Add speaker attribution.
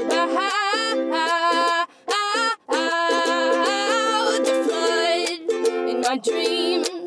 Speaker 1: Out the flood in my dreams.